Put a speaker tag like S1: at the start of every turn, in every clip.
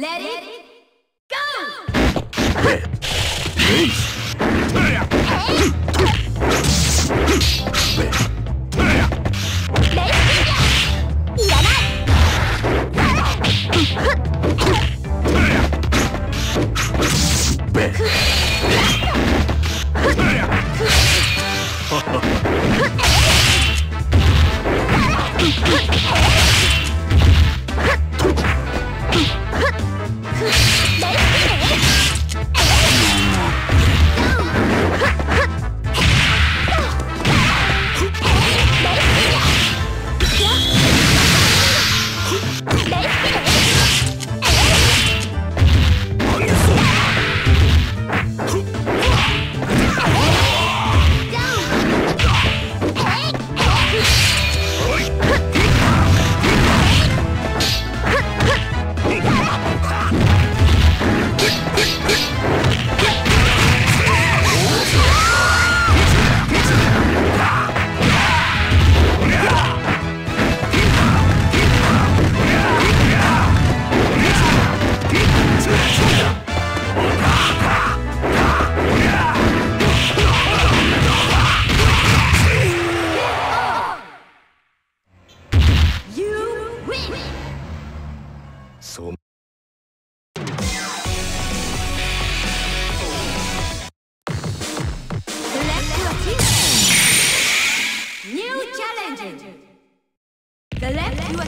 S1: Let it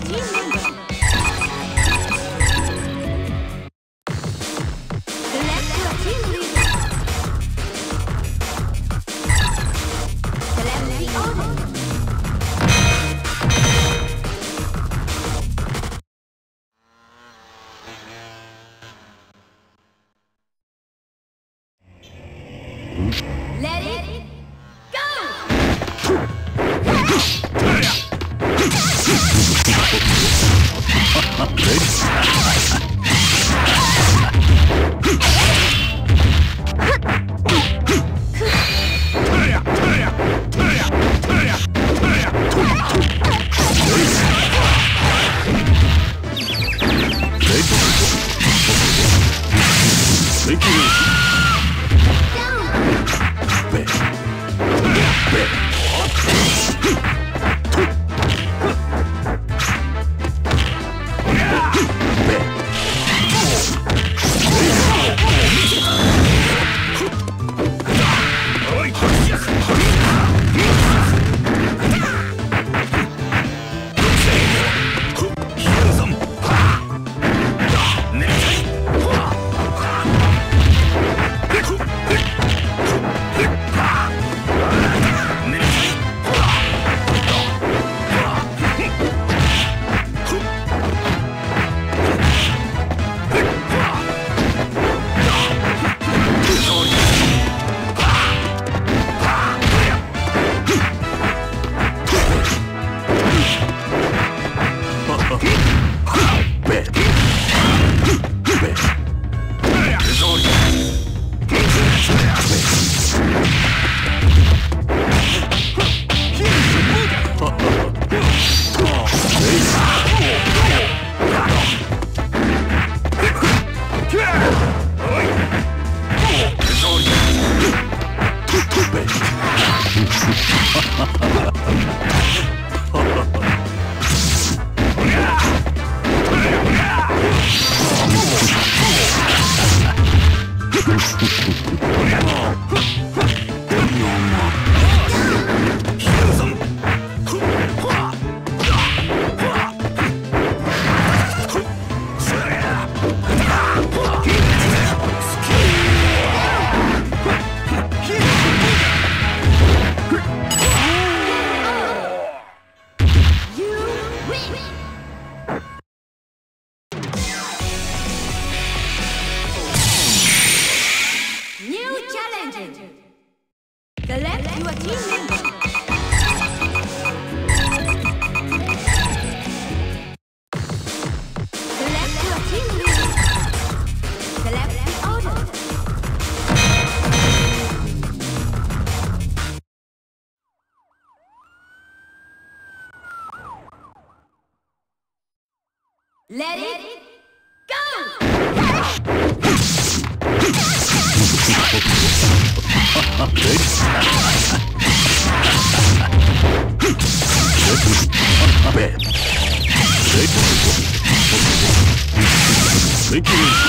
S1: team
S2: Raise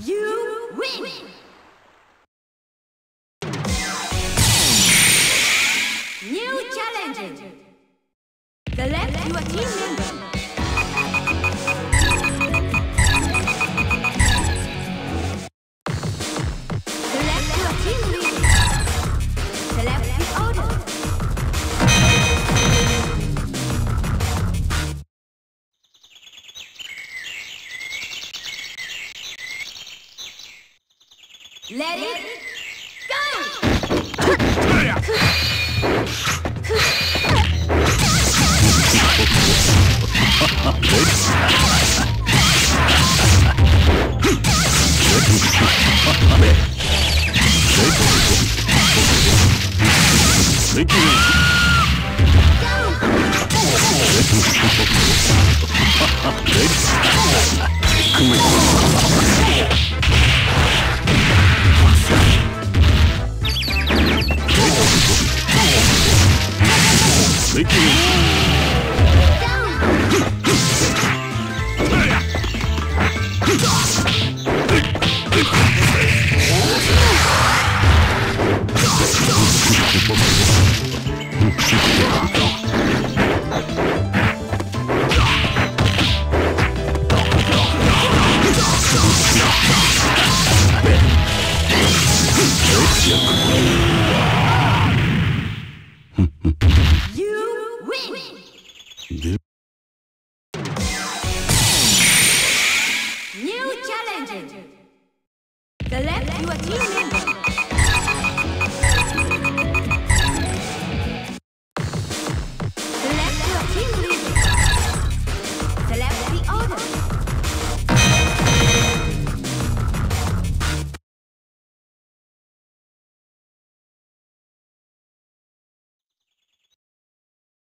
S1: You win! New! The left, your teammate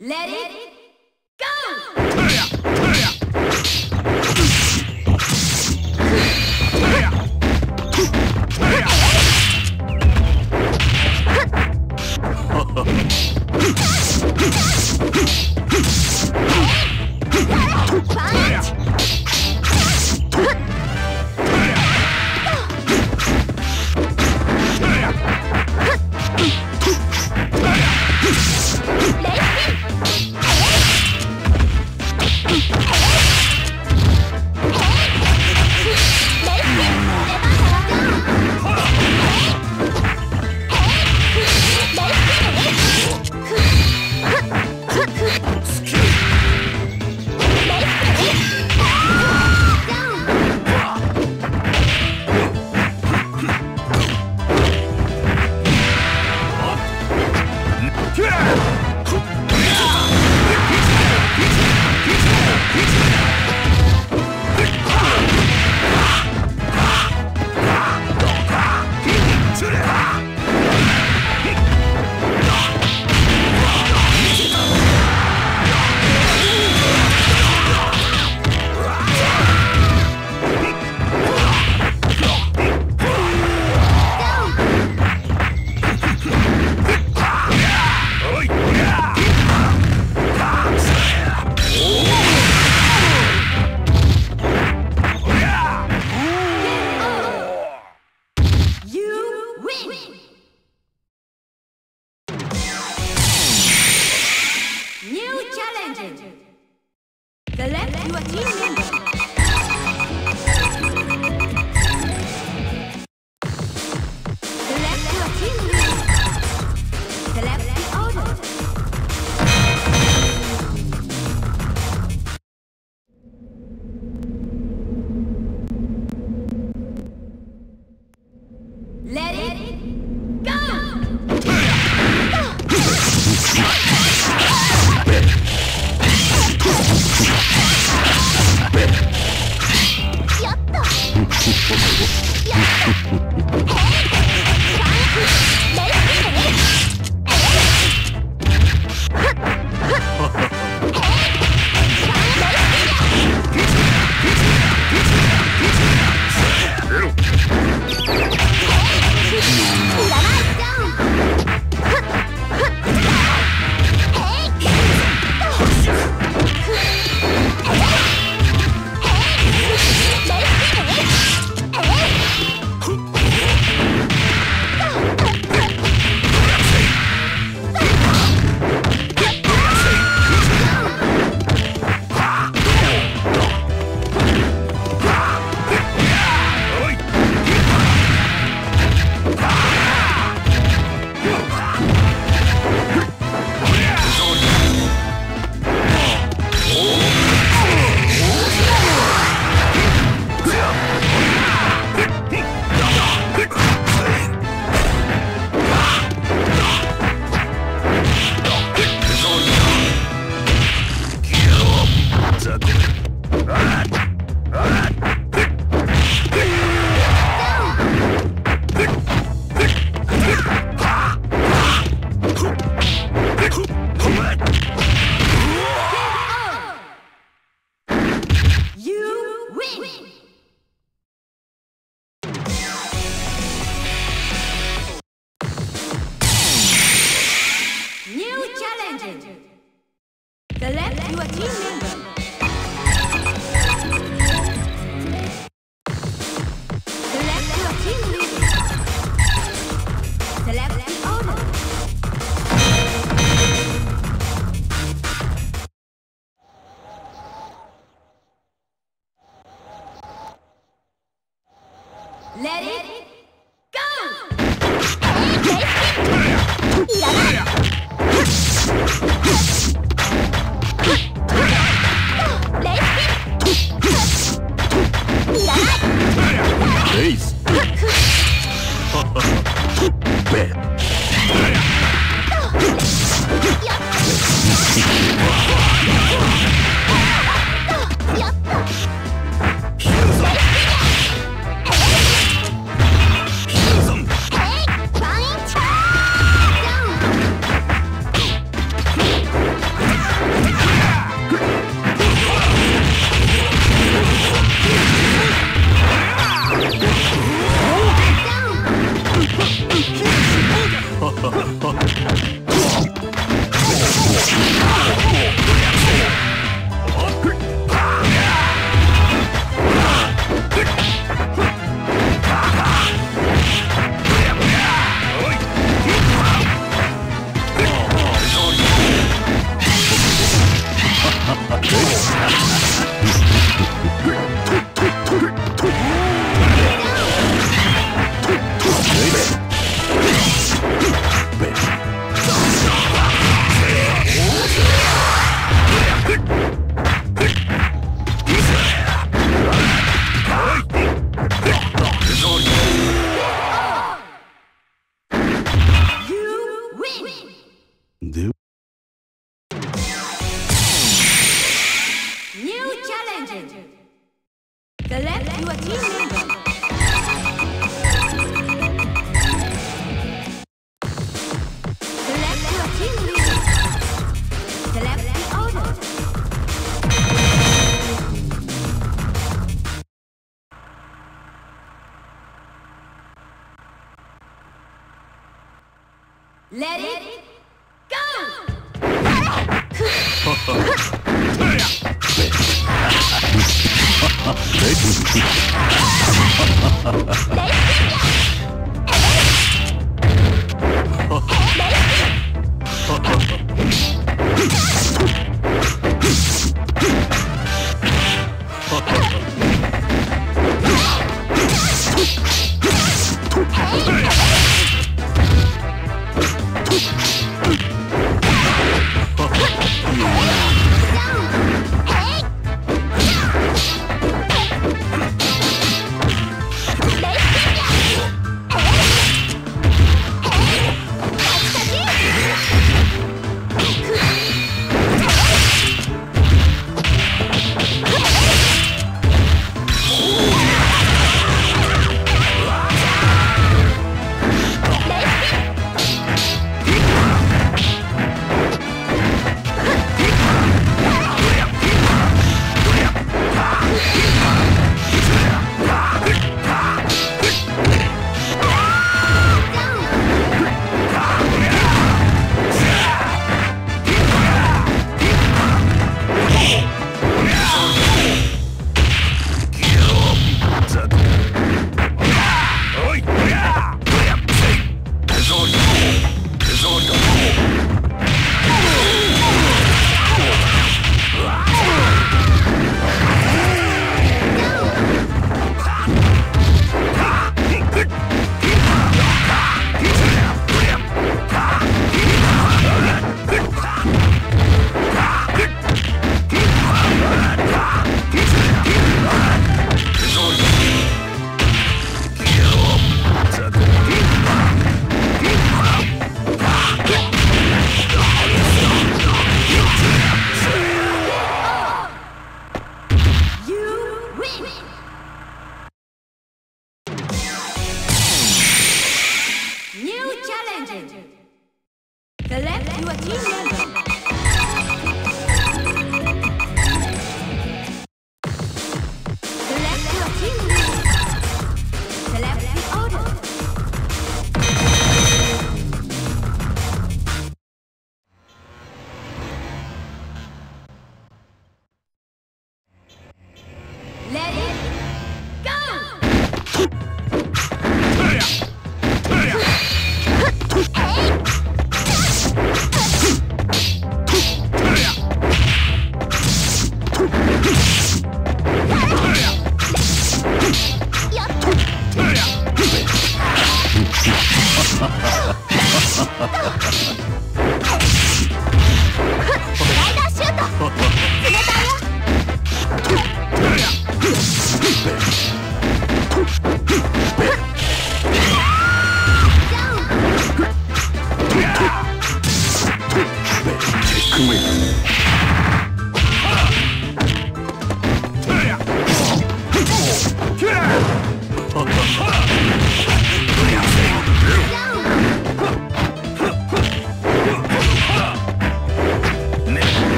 S1: Let, it sua time. Né?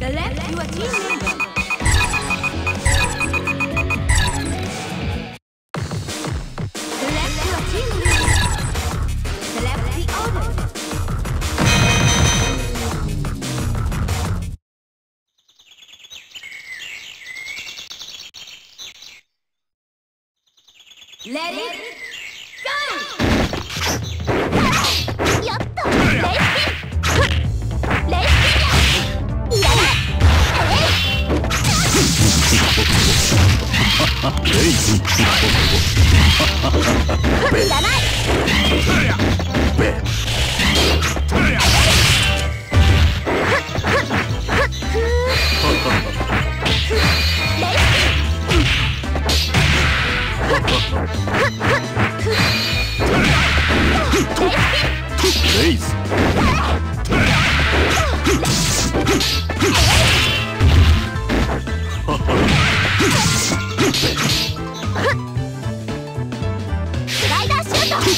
S1: Let
S3: ダ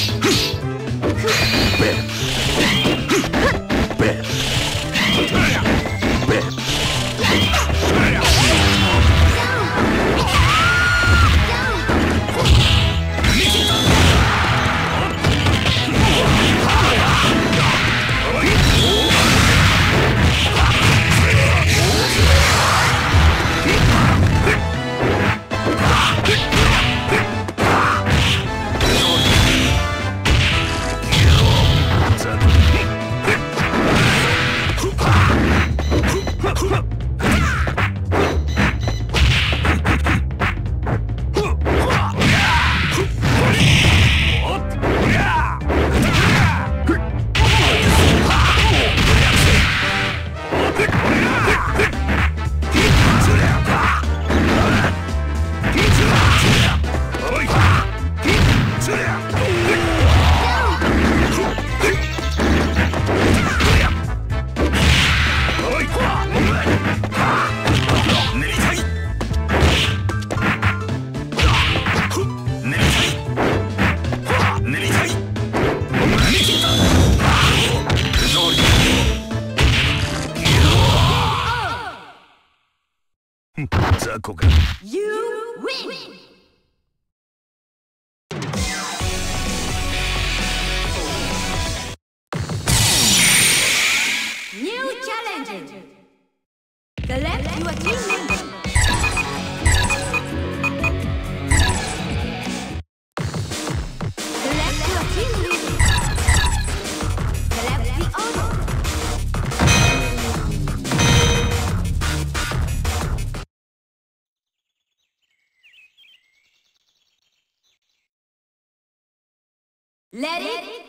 S1: Let it go!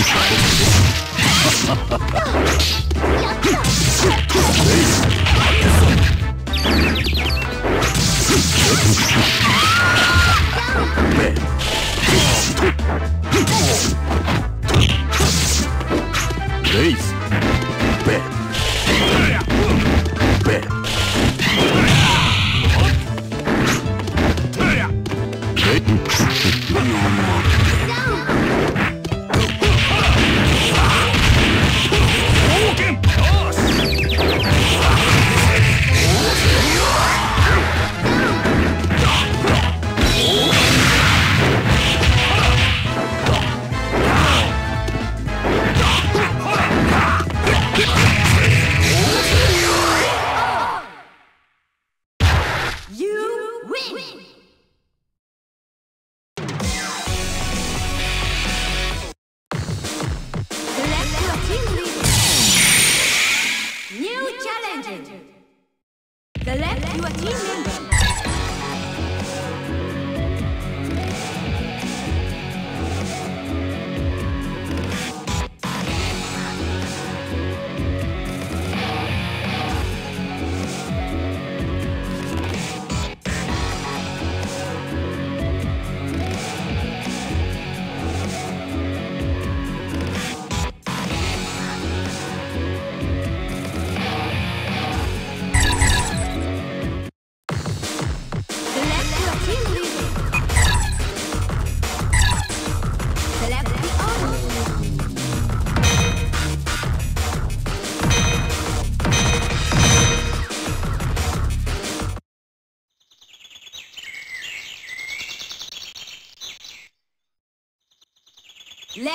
S1: Oh!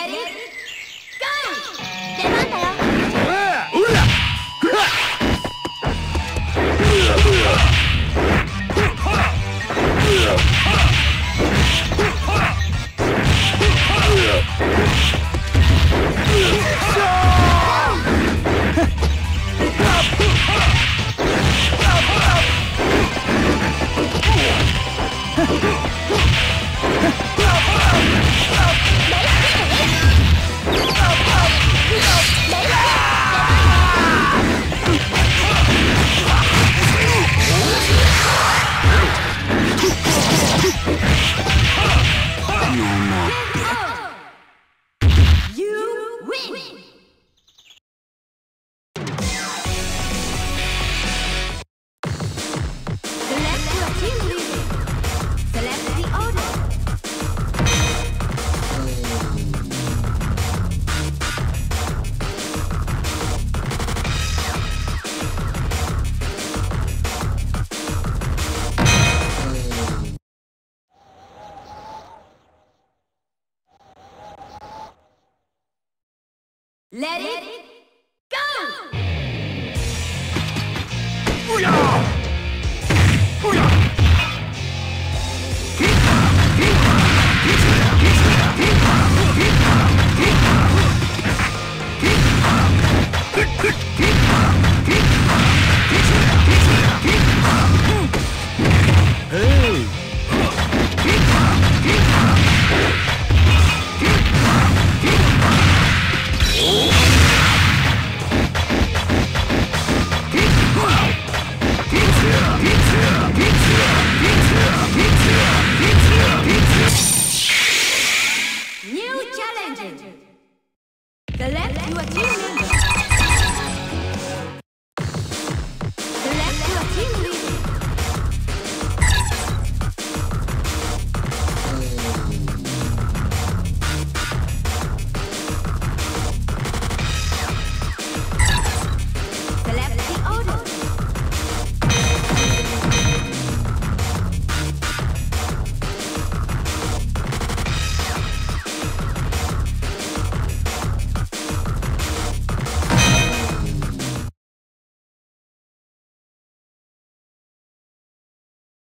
S1: Let it